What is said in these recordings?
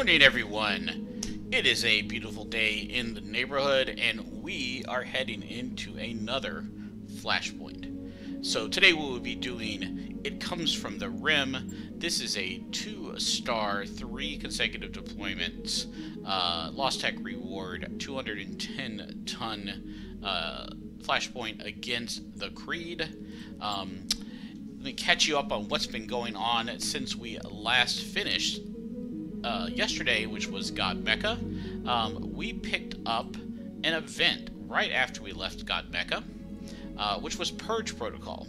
morning, everyone. It is a beautiful day in the neighborhood, and we are heading into another Flashpoint. So today we will be doing It Comes From the Rim. This is a two-star, three consecutive deployments, uh, Lost Tech reward, 210-ton uh, Flashpoint against the Creed. Um, let me catch you up on what's been going on since we last finished uh, yesterday, which was God Mecca, Um, we picked up an event right after we left God Mecca, uh, which was Purge Protocol.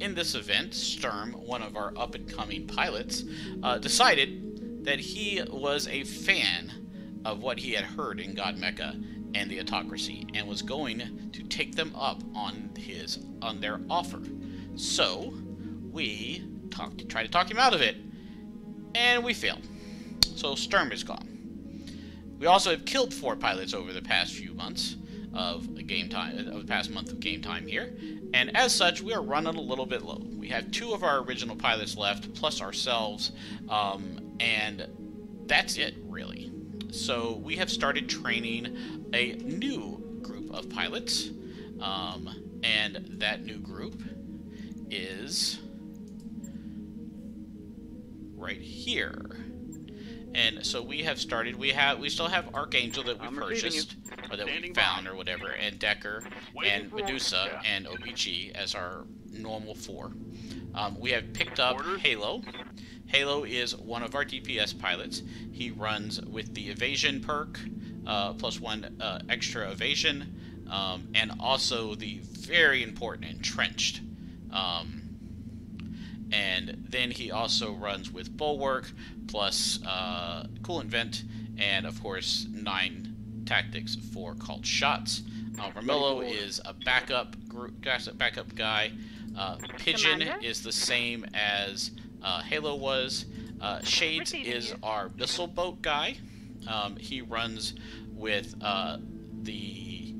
In this event, Sturm, one of our up-and-coming pilots, uh, decided that he was a fan of what he had heard in God Mecca and the Autocracy, and was going to take them up on his on their offer. So, we talked, tried to talk him out of it, and we failed. So Sturm is gone. We also have killed four pilots over the past few months of game time, of the past month of game time here, and as such, we are running a little bit low. We have two of our original pilots left, plus ourselves, um, and that's it, really. So we have started training a new group of pilots, um, and that new group is right here. And so we have started. We have we still have Archangel that we I'm purchased or that we found by. or whatever, and Decker Waiting and Medusa and OBG as our normal four. Um, we have picked up Orders? Halo. Halo is one of our DPS pilots. He runs with the evasion perk, uh, plus one uh, extra evasion, um, and also the very important entrenched. Um, and then he also runs with Bulwark, plus uh, Coolant Vent, and of course nine tactics for called shots. Uh, Romello is a backup group, backup guy. Uh, Pigeon Commander? is the same as uh, Halo was. Uh, Shades is you. our missile boat guy. Um, he runs with uh, the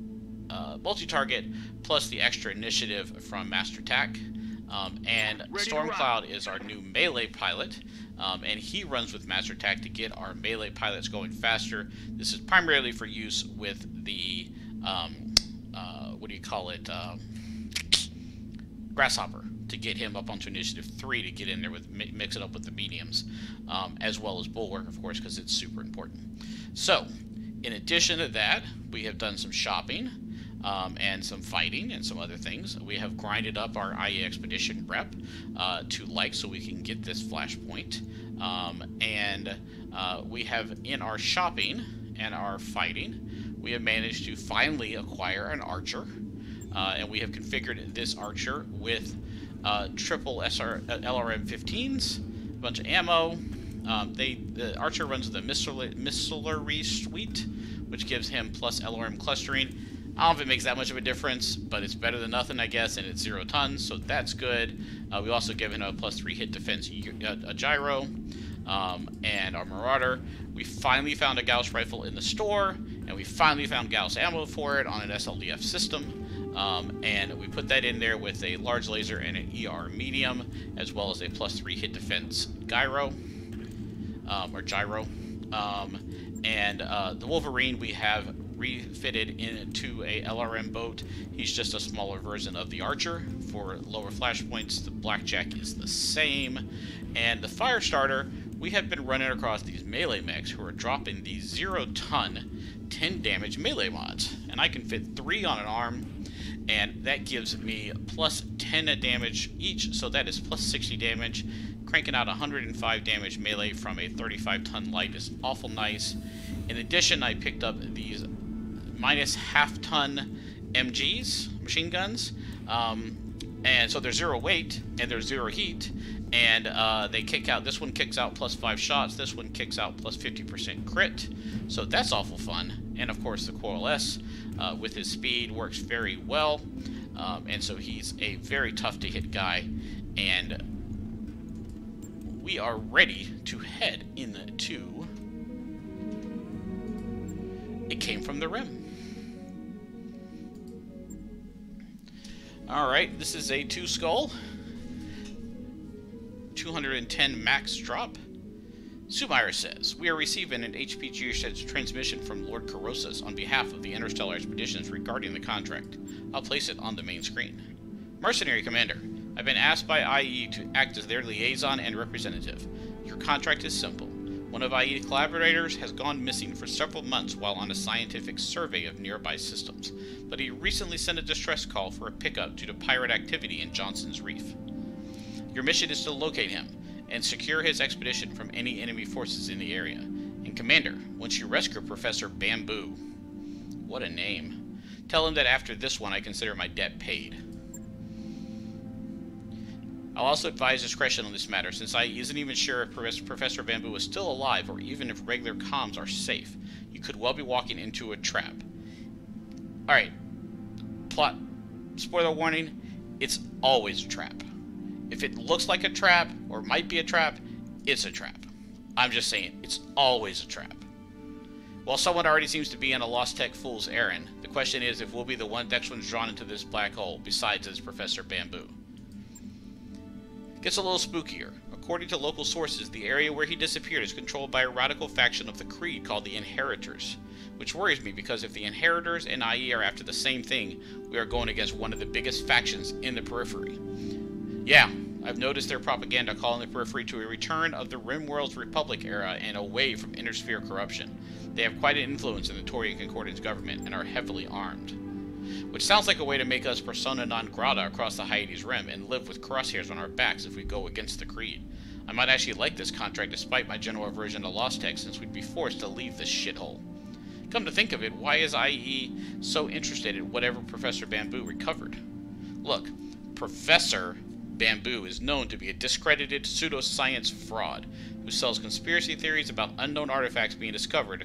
uh, multi-target plus the extra initiative from Master Tac. Um, and Stormcloud is our new melee pilot, um, and he runs with Master Tac to get our melee pilots going faster. This is primarily for use with the um, uh, what do you call it? Um, Grasshopper to get him up onto initiative three to get in there with mix it up with the mediums, um, as well as bulwark, of course, because it's super important. So, in addition to that, we have done some shopping um, and some fighting and some other things. We have grinded up our IE expedition rep uh, to like so we can get this flashpoint, um, and uh, we have in our shopping and our fighting, we have managed to finally acquire an archer. Uh, and we have configured this archer with uh, triple SR, uh, LRM 15s, a bunch of ammo. Um, they the archer runs the missile missilery suite, which gives him plus LRM clustering. I don't know if it makes that much of a difference, but it's better than nothing, I guess, and it's zero tons, so that's good. Uh, we also given a plus three hit defense a, gyro, um, and our marauder. We finally found a Gauss rifle in the store, and we finally found Gauss ammo for it on an SLDF system. Um, and we put that in there with a large laser and an ER medium, as well as a plus three hit defense gyro, um, or gyro. Um, and uh, the Wolverine we have refitted into a LRM boat. He's just a smaller version of the Archer for lower flash points. The Blackjack is the same. And the Firestarter, we have been running across these melee mechs who are dropping these zero ton 10 damage melee mods. And I can fit three on an arm, and that gives me plus 10 damage each, so that is plus 60 damage. Cranking out 105 damage melee from a 35 ton light is awful nice. In addition, I picked up these minus half ton MGs, machine guns. Um, and so they're zero weight and they're zero heat. And uh, they kick out, this one kicks out plus five shots, this one kicks out plus 50% crit. So that's awful fun. And of course, the Coil S uh, with his speed works very well. Um, and so he's a very tough to hit guy. And we are ready to head into It Came from the Rim. Alright, this is a two skull. 210 max drop. Sumire says, We are receiving an HPG transmission from Lord Corossus on behalf of the Interstellar Expeditions regarding the contract. I'll place it on the main screen. Mercenary Commander, I've been asked by IE to act as their liaison and representative. Your contract is simple. One of IE's collaborators has gone missing for several months while on a scientific survey of nearby systems, but he recently sent a distress call for a pickup due to pirate activity in Johnson's Reef. Your mission is to locate him and secure his expedition from any enemy forces in the area. And Commander, once you rescue Professor Bamboo, what a name, tell him that after this one I consider my debt paid. I'll also advise discretion on this matter, since I isn't even sure if Professor Bamboo is still alive or even if regular comms are safe. You could well be walking into a trap. Alright. Plot. Spoiler warning. It's always a trap. If it looks like a trap, or might be a trap, it's a trap. I'm just saying, it's always a trap. While someone already seems to be on a Lost Tech fool's errand, the question is if we'll be the one next one's drawn into this black hole, besides as Professor Bamboo. Gets a little spookier. According to local sources, the area where he disappeared is controlled by a radical faction of the Creed called the Inheritors, which worries me because if the Inheritors and IE are after the same thing, we are going against one of the biggest factions in the periphery. Yeah, I've noticed their propaganda calling the periphery to a return of the Rim Worlds Republic era and away from Inner Sphere corruption. They have quite an influence in the Taurian Concordat government and are heavily armed. Which sounds like a way to make us persona non grata across the Hyades Rim and live with crosshairs on our backs if we go against the Creed. I might actually like this contract despite my general aversion to Lost Tech since we'd be forced to leave this shithole. Come to think of it, why is IE so interested in whatever Professor Bamboo recovered? Look, Professor Bamboo is known to be a discredited pseudoscience fraud who sells conspiracy theories about unknown artifacts being discovered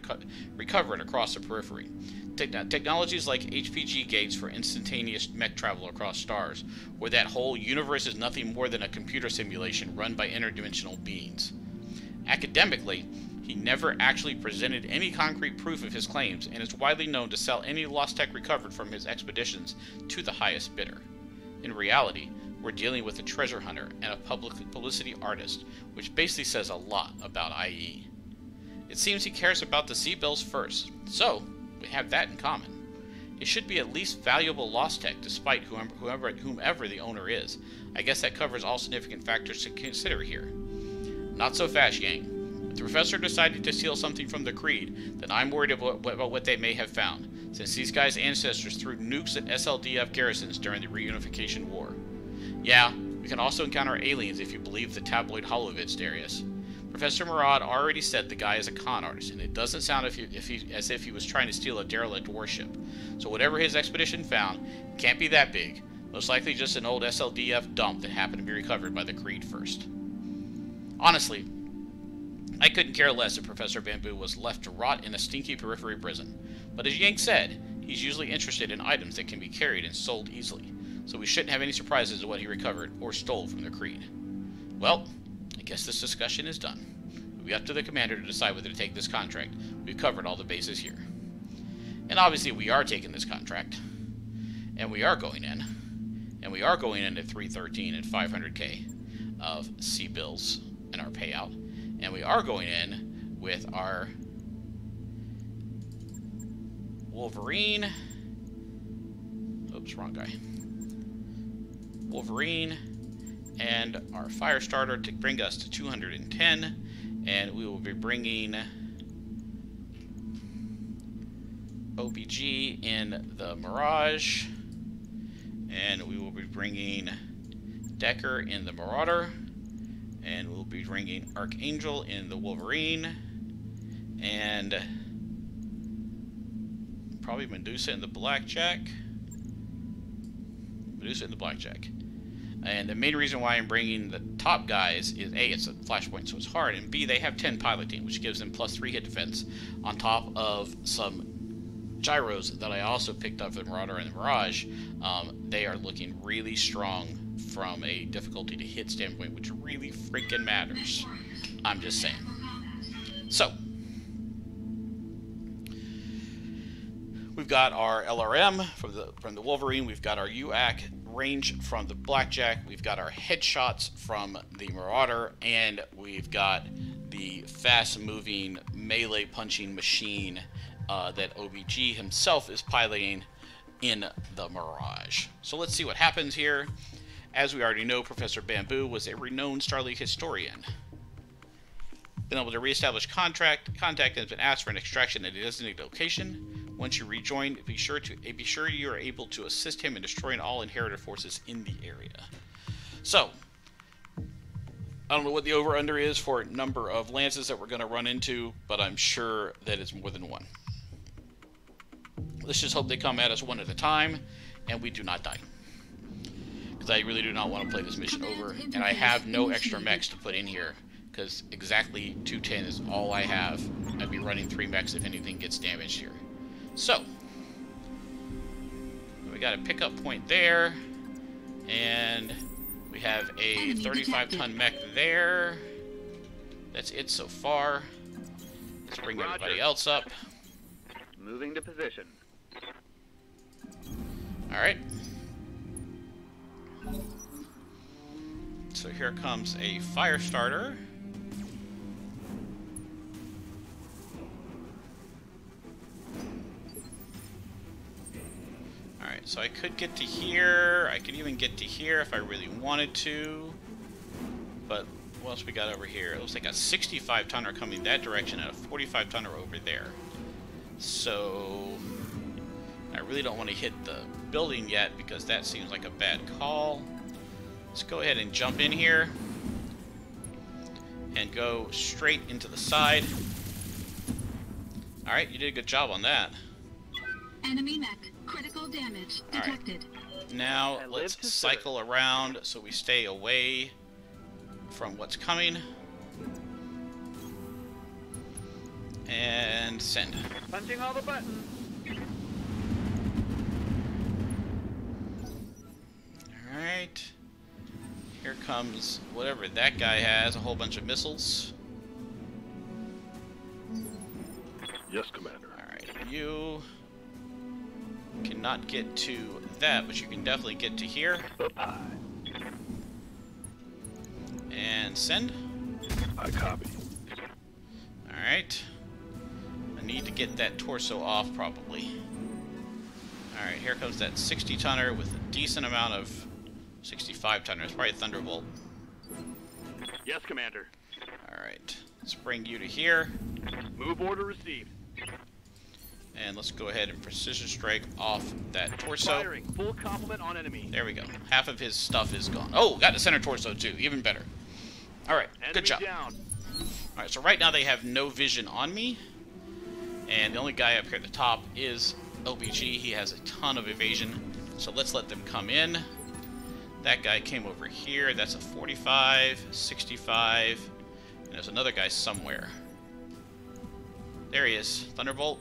recovered across the periphery. Te technologies like HPG gates for instantaneous mech travel across stars, or that whole universe is nothing more than a computer simulation run by interdimensional beings. Academically, he never actually presented any concrete proof of his claims and is widely known to sell any lost tech recovered from his expeditions to the highest bidder. In reality, we're dealing with a treasure hunter and a public publicity artist, which basically says a lot about IE. It seems he cares about the C-bills first, so we have that in common. It should be at least valuable lost tech, despite whoever, whomever the owner is. I guess that covers all significant factors to consider here. Not so fast, Yang. If the professor decided to steal something from the Creed, then I'm worried about, about what they may have found, since these guys' ancestors threw nukes at SLDF garrisons during the reunification war. Yeah, we can also encounter aliens if you believe the tabloid Holovids, Darius. Professor Murad already said the guy is a con artist, and it doesn't sound if he, if he, as if he was trying to steal a derelict warship. So whatever his expedition found, can't be that big. Most likely just an old SLDF dump that happened to be recovered by the Creed first. Honestly, I couldn't care less if Professor Bamboo was left to rot in a stinky periphery prison. But as Yang said, he's usually interested in items that can be carried and sold easily, so we shouldn't have any surprises of what he recovered or stole from the Creed. Well, I guess this discussion is done. It'll be up to the commander to decide whether to take this contract. We've covered all the bases here. And obviously we are taking this contract. And we are going in. And we are going in at 313 and 500k of C-bills in our payout. And we are going in with our Wolverine. Oops, wrong guy. Wolverine and our fire starter to bring us to 210 and we will be bringing OBG in the Mirage and we will be bringing Decker in the Marauder and we'll be bringing Archangel in the Wolverine and probably Medusa in the Blackjack. Medusa in the Blackjack and the main reason why I'm bringing the top guys is A, it's a flashpoint, so it's hard, and B, they have 10 piloting, which gives them plus 3 hit defense, on top of some gyros that I also picked up the Marauder and the Mirage. Um, they are looking really strong from a difficulty to hit standpoint, which really freaking matters. I'm just saying. So, we've got our LRM from the from the Wolverine. We've got our UAC range from the Blackjack, we've got our headshots from the Marauder, and we've got the fast-moving melee punching machine uh, that OBG himself is piloting in the Mirage. So let's see what happens here. As we already know, Professor Bamboo was a renowned Star League historian. Been able to reestablish contract contact and has been asked for an extraction at a designated location. Once you rejoin, be sure to eh, be sure you are able to assist him in destroying all inheritor forces in the area. So, I don't know what the over-under is for number of lances that we're going to run into, but I'm sure that it's more than one. Let's just hope they come at us one at a time, and we do not die. Because I really do not want to play this mission over, and I have no extra mechs to put in here, because exactly 210 is all I have. I'd be running 3 mechs if anything gets damaged here. So, we got a pickup point there, and we have a 35-ton mech there. That's it so far. Let's bring Roger. everybody else up. Moving to position. Alright. So here comes a fire starter. Alright, so I could get to here. I could even get to here if I really wanted to. But what else we got over here? It looks like a 65 tonner coming that direction and a 45 tonner over there. So I really don't want to hit the building yet because that seems like a bad call. Let's go ahead and jump in here and go straight into the side. Alright, you did a good job on that. Enemy mech. Critical damage detected. Right. Now, let's cycle serve. around so we stay away from what's coming. And send. Punching all the buttons. Alright. Here comes whatever that guy has, a whole bunch of missiles. Yes, Commander. Alright, you cannot get to that, but you can definitely get to here. And send. I copy. Alright. I need to get that torso off, probably. Alright, here comes that 60 tonner with a decent amount of 65 tonner. It's probably a Thunderbolt. Yes, Commander. Alright. Let's bring you to here. Move order received. And let's go ahead and precision strike off that torso. Firing. Full complement on enemy. There we go. Half of his stuff is gone. Oh, got the center torso too. Even better. Alright, good job. Alright, so right now they have no vision on me. And the only guy up here at the top is OBG. He has a ton of evasion. So let's let them come in. That guy came over here. That's a 45, 65, and there's another guy somewhere. There he is. Thunderbolt.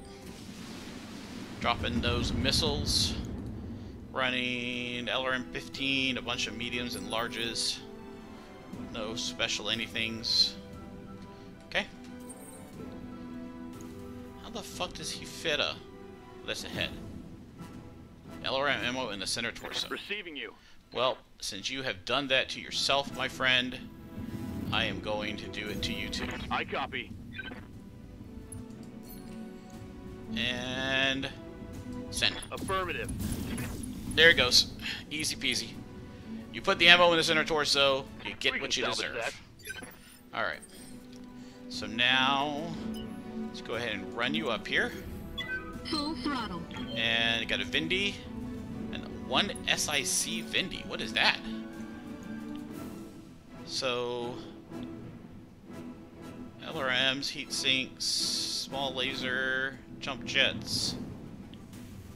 Dropping those missiles. Running LRM-15, a bunch of mediums and larges. No special anythings. Okay. How the fuck does he fit a... That's a head. LRM ammo in the center torso. Receiving you. Well, since you have done that to yourself, my friend, I am going to do it to you too. I copy. And send. Affirmative. There it goes. Easy peasy. You put the ammo in the center torso, you get what you deserve. Alright. So now, let's go ahead and run you up here. Full throttle. And got a Vindy. And one SIC Vindy. What is that? So... LRMs, heat sinks, small laser, jump jets.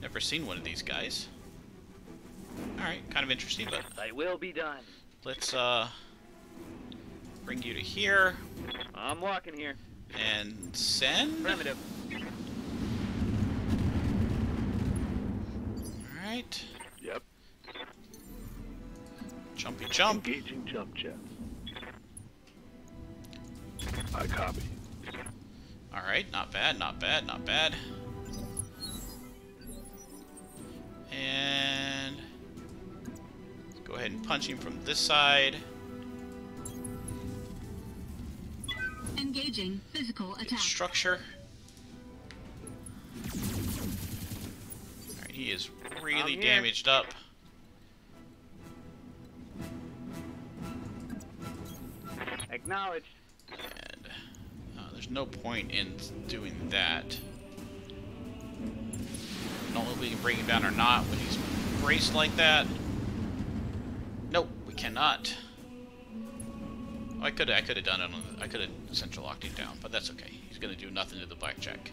Never seen one of these guys. Alright, kind of interesting, but... I will be done. Let's, uh... Bring you to here. I'm walking here. And send? Primitive. Alright. Yep. Jumpy jump. Engaging jump jets. I copy. Alright, not bad, not bad, not bad. And go ahead and punch him from this side. Engaging physical attack. Structure. Alright, he is really damaged up. Acknowledged. And uh, there's no point in doing that. I don't know if we can bring him down or not when he's braced like that. Nope, we cannot. Oh, I could I could have done it on I could have central locked him down, but that's okay. He's gonna do nothing to the blackjack.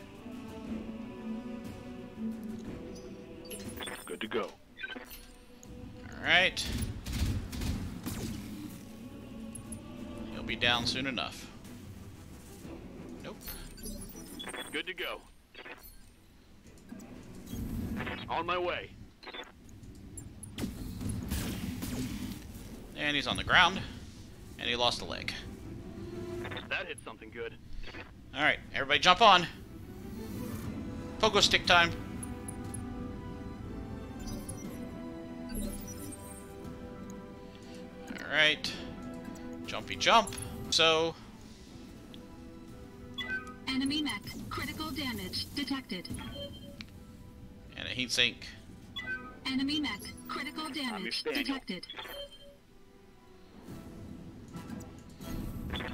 Good to go. Alright. He'll be down soon enough. Nope. Good to go. On my way. And he's on the ground. And he lost a leg. That hit something good. Alright, everybody jump on. Pogo stick time. Alright. Jumpy jump. So, Enemy mech. Critical damage detected. And a heat sink. Enemy mech. Critical damage detected.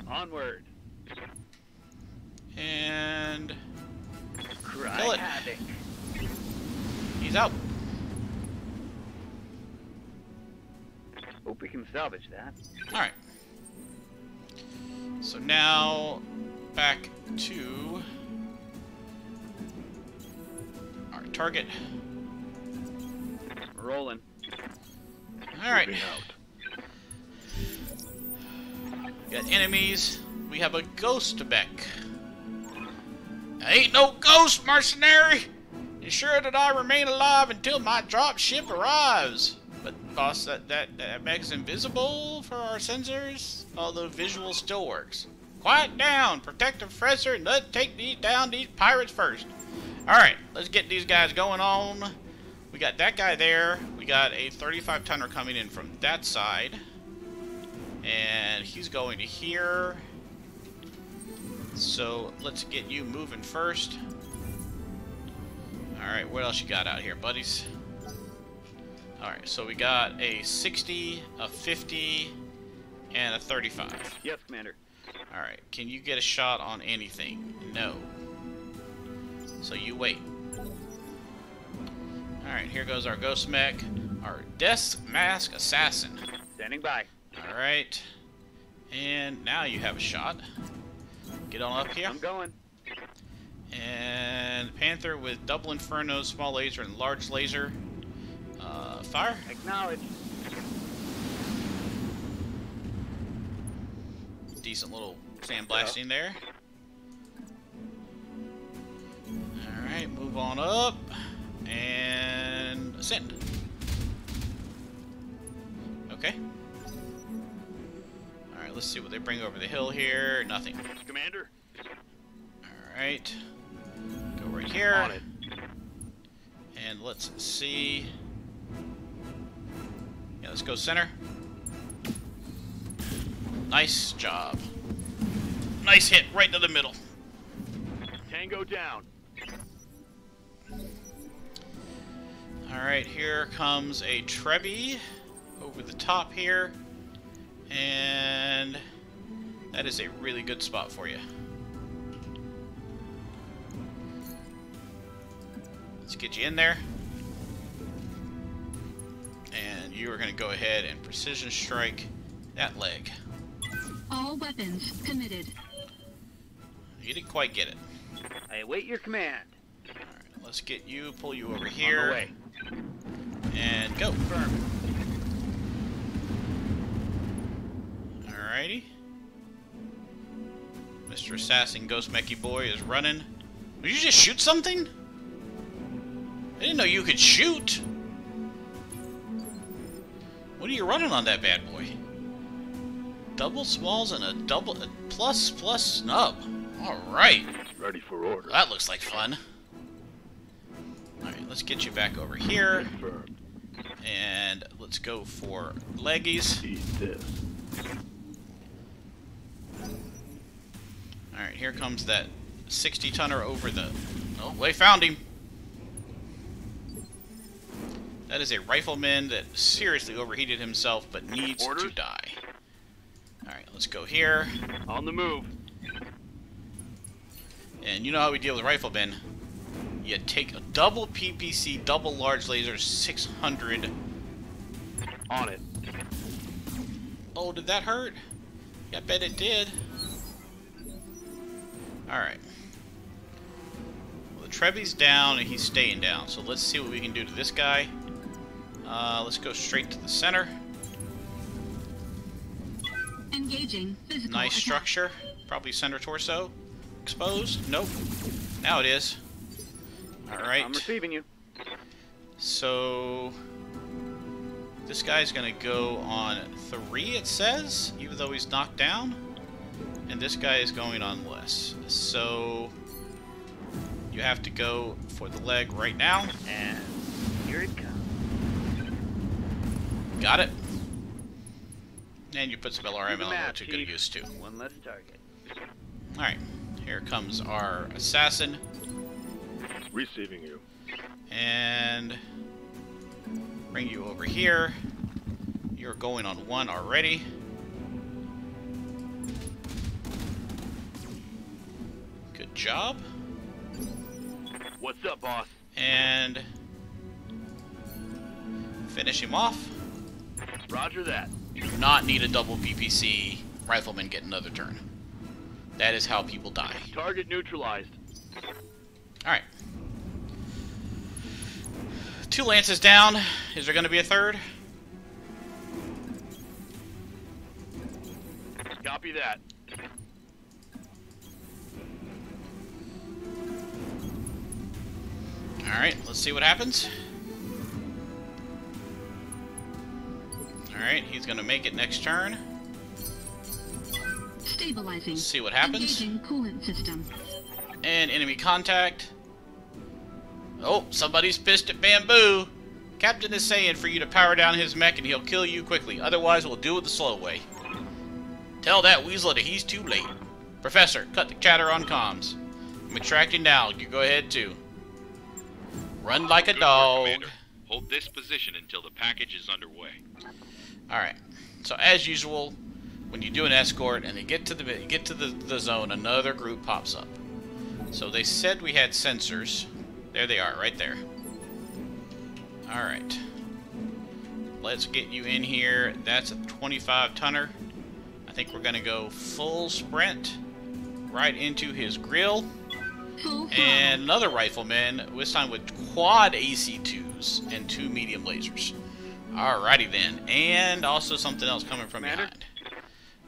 Onward. And Cry Kill it. havoc. he's out. Hope we can salvage that. Alright. So now, back to target. Rolling. Alright, we got enemies. We have a ghost mech. I ain't no ghost, mercenary! Ensure that I remain alive until my drop ship arrives. But boss, that that that mech's invisible for our sensors. Although visual still works. Quiet down, protect the professor, and let's take these down these pirates first. All right, let's get these guys going on. We got that guy there. We got a 35 tonner coming in from that side, and he's going to here. So let's get you moving first. All right, what else you got out here, buddies? All right, so we got a 60, a 50, and a 35. Yes, Commander. All right, can you get a shot on anything? No. So you wait. All right, here goes our ghost mech, our death mask assassin. Standing by. All right, and now you have a shot. Get on up here. I'm going. And Panther with double inferno, small laser, and large laser. Uh, fire. Acknowledged. Decent little sandblasting there. Alright, move on up. And ascend. Okay. Alright, let's see what they bring over the hill here. Nothing. Commander. Alright. Go right here. On it. And let's see. Yeah, let's go center. Nice job. Nice hit right to the middle. Tango down. Alright, here comes a Trebby over the top here. And that is a really good spot for you. Let's get you in there. And you are going to go ahead and precision strike that leg. All weapons committed. You didn't quite get it. I await your command. Alright, let's get you, pull you over On the here, way. And go. Confirmed. Alrighty. Mr. Assassin Ghost Mechie Boy is running. Did you just shoot something? I didn't know you could shoot. What are you running on that bad boy? Double smalls and a double a plus plus snub. Alright. Ready for order. That looks like fun. Let's get you back over here. And let's go for leggies. Alright, here comes that 60 tonner over the. Oh, they found him. That is a rifleman that seriously overheated himself but needs to die. Alright, let's go here. On the move. And you know how we deal with riflemen. You take a double PPC, double large laser, 600. On it. Oh, did that hurt? Yeah, I bet it did. Alright. Well, the Trebby's down and he's staying down. So let's see what we can do to this guy. Uh, let's go straight to the center. Engaging physical Nice attack. structure. Probably center torso. Exposed? Nope. Now it is. Alright. I'm receiving you. So this guy's gonna go on three, it says, even though he's knocked down. And this guy is going on less. So you have to go for the leg right now. And here it comes. Got it. And you put some LRM the on math, what you're gonna use too. One less target. Alright. Here comes our assassin. Receiving you. and bring you over here. You're going on one already. Good job. What's up, boss? And finish him off. Roger that. You do not need a double PPC rifleman get another turn. That is how people die. Target neutralized. Alright. Two lances down. Is there going to be a third? Copy that. Alright, let's see what happens. Alright, he's gonna make it next turn. Stabilizing. See what happens. Engaging coolant system. And enemy contact. Oh, somebody's pissed at Bamboo. Captain is saying for you to power down his mech and he'll kill you quickly. Otherwise, we'll do it the slow way. Tell that weasel that he's too late. Professor, cut the chatter on comms. I'm extracting now. You go ahead too. Run like a Good work, dog. Commander. Hold this position until the package is underway. Alright. So as usual, when you do an escort and they get to the get to the, the zone, another group pops up. So they said we had sensors. There they are, right there. Alright. Let's get you in here. That's a 25 tonner. I think we're gonna go full sprint right into his grill. And another rifleman, this time with quad AC2s and two medium lasers. Alrighty then. And also something else coming from Commander? behind.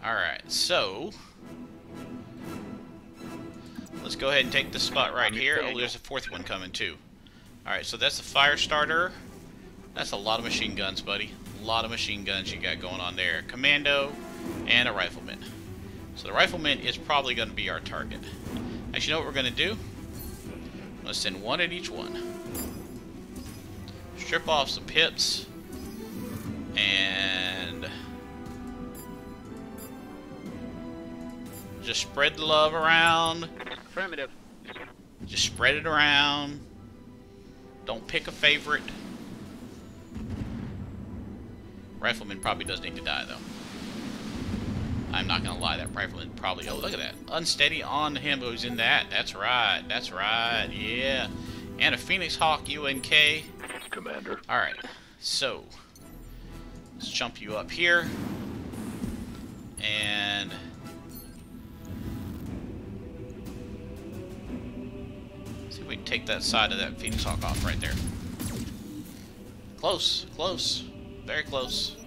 Alright, so... Let's go ahead and take this spot right here. Oh, there's a fourth one coming too. Alright, so that's a fire starter. That's a lot of machine guns, buddy. A lot of machine guns you got going on there. Commando and a rifleman. So the rifleman is probably going to be our target. Actually, you know what we're going to do? I'm going to send one at each one. Strip off some pips. And... Just spread the love around. Affirmative. Just spread it around. Don't pick a favorite. Rifleman probably does need to die, though. I'm not gonna lie, that rifleman probably. Oh, look at that. Unsteady on him who's in that. That's right. That's right. Yeah. And a Phoenix Hawk UNK. Commander. Alright. So. Let's jump you up here. And. We take that side of that Phoenix Hawk off right there. Close, close, very close.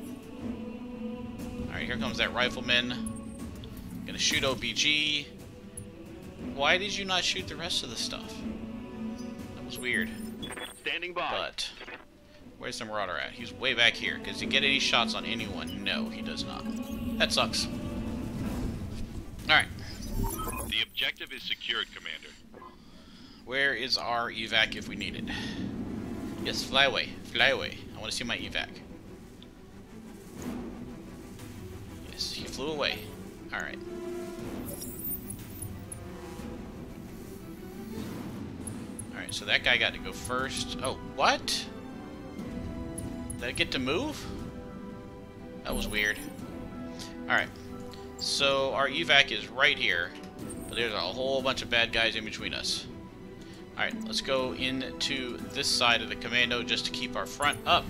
Alright, here comes that rifleman. Gonna shoot OBG. Why did you not shoot the rest of the stuff? That was weird. Standing by. But where's the Marauder at? He's way back here. Does he get any shots on anyone? No, he does not. That sucks. Alright, The objective is secured, Commander. Where is our evac if we need it? Yes, fly away. Fly away. I want to see my evac. Yes, he flew away. Alright. Alright, so that guy got to go first. Oh, what? Did I get to move? That was weird. Alright. So, our evac is right here. But there's a whole bunch of bad guys in between us. Alright, let's go into this side of the commando just to keep our front up.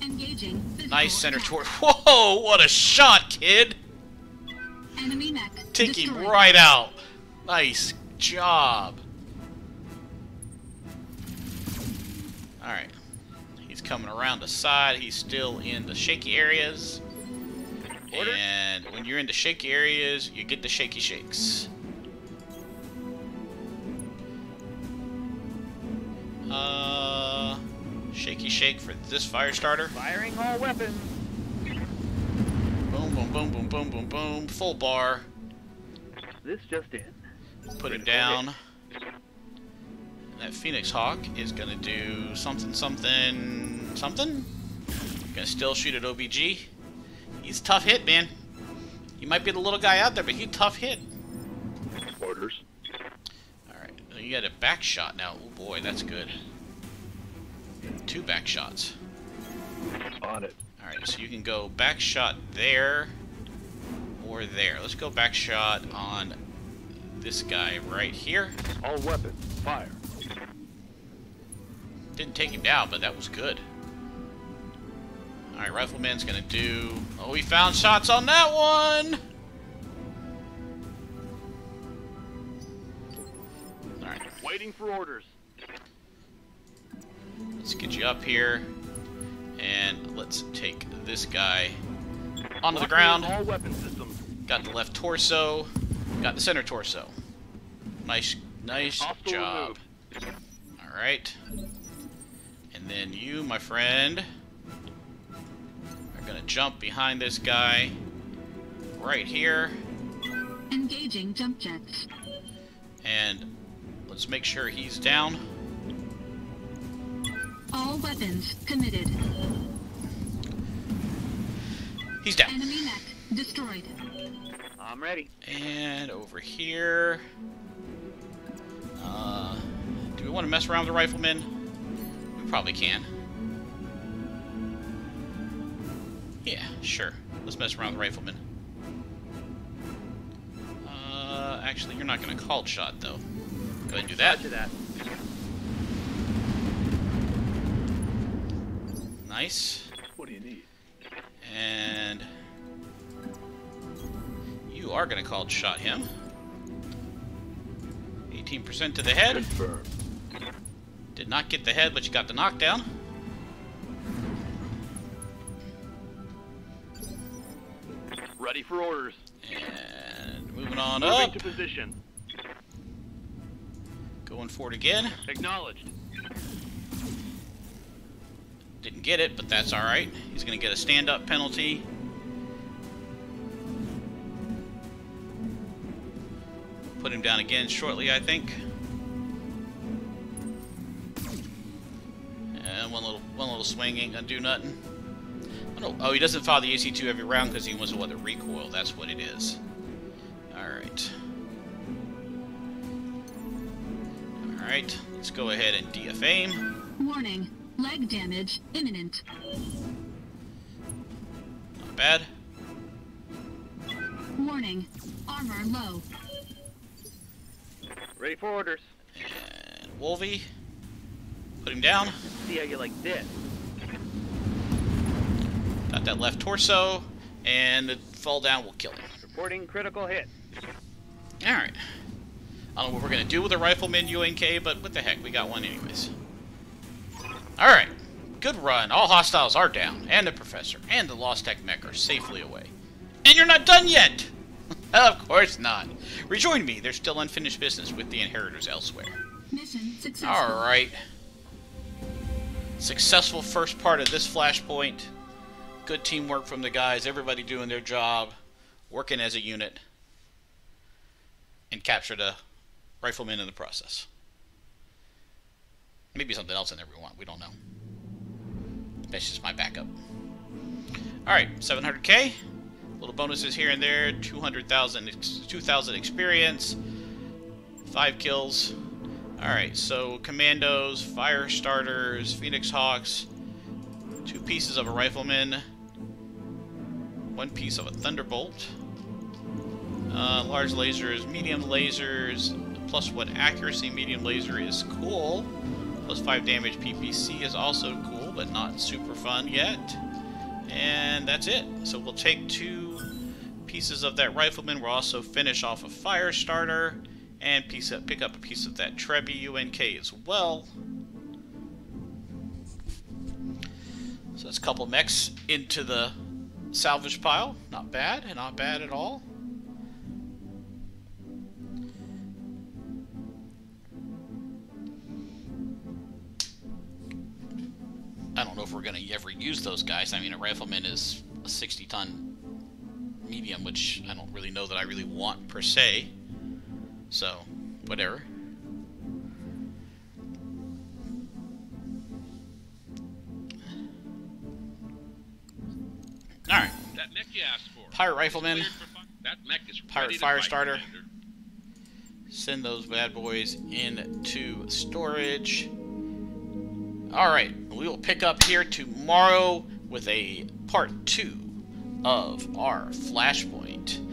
Engaging. Nice center attack. toward. Whoa! What a shot, kid! Enemy mech. Take him right out. Nice job. Alright. He's coming around the side. He's still in the shaky areas. Order. And when you're in the shaky areas, you get the shaky shakes. Shaky shake for this fire starter. Firing all weapons. Boom, boom, boom, boom, boom, boom, boom. Full bar. This just in. Put him Critical down. That Phoenix Hawk is gonna do something, something, something. Gonna still shoot at OBG. He's a tough hit, man. He might be the little guy out there, but he's a tough hit. Orders. Alright, you got a back shot now. Oh boy, that's good. Two back shots. On it. Alright, so you can go back shot there or there. Let's go back shot on this guy right here. All weapons. Fire. Didn't take him down, but that was good. Alright, Rifleman's gonna do... Oh, we found shots on that one! Alright, Waiting for orders. Let's get you up here. And let's take this guy onto the ground. in All weapon systems. Got the left torso. Got the center torso. Nice, nice job. Alright. And then you, my friend, are gonna jump behind this guy right here. Engaging jump jets. And let's make sure he's down. All weapons committed. He's down. Enemy net destroyed. I'm ready. And over here. Uh, do we want to mess around with the rifleman? We probably can. Yeah, sure. Let's mess around with the rifleman. Uh, actually, you're not going to call shot, though. Go ahead and do that. Roger that. Nice. What do you need? And you are going to call shot him. 18% to the head. Confirm. Did not get the head, but you got the knockdown. Ready for orders. And moving on Moving up. to position. Going for it again. Acknowledged. Didn't get it, but that's alright. He's going to get a stand-up penalty. Put him down again shortly, I think. And one little one little swing ain't gonna do nothing. Oh, no. oh he doesn't fire the AC2 every round because he wants to the recoil. That's what it is. Alright. Alright, let's go ahead and DFAIM. Warning. Leg damage imminent. Not bad. Warning. Armor low. Ready for orders. And Wolvie. Put him down. See how you like this. Got that left torso. And the fall down will kill him. Reporting critical hit. Alright. I don't know what we're going to do with a rifleman UNK, but what the heck, we got one anyways. Alright. Good run. All hostiles are down. And the professor. And the Lost Tech mech are safely away. And you're not done yet! of course not. Rejoin me. There's still unfinished business with the inheritors elsewhere. Mission successful. Alright. Successful first part of this flashpoint. Good teamwork from the guys. Everybody doing their job. Working as a unit. And captured a rifleman in the process. Maybe something else in there we want. We don't know. That's just my backup. Alright, 700k. Little bonuses here and there. 200,000 2,000 experience. 5 kills. Alright, so commandos, fire starters, Phoenix Hawks, two pieces of a rifleman, one piece of a Thunderbolt, uh, large lasers, medium lasers, plus one accuracy medium laser is cool, plus five damage PPC is also cool, but not super fun yet. And that's it. So we'll take two pieces of that rifleman. We'll also finish off a fire starter and piece up, pick up a piece of that Trebi UNK as well. So that's a couple mechs into the salvage pile. Not bad, not bad at all. Guys. I mean, a rifleman is a 60 ton medium, which I don't really know that I really want per se. So, whatever. Alright, That mech you asked for. Pirate Rifleman. Cleared for fi- That mech is Pirate Fire Starter. Commander. send those bad boys into storage. Alright, we will pick up here tomorrow with a part two of our Flashpoint.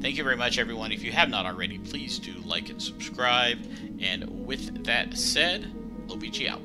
Thank you very much, everyone. If you have not already, please do like and subscribe. And with that said, OBG out.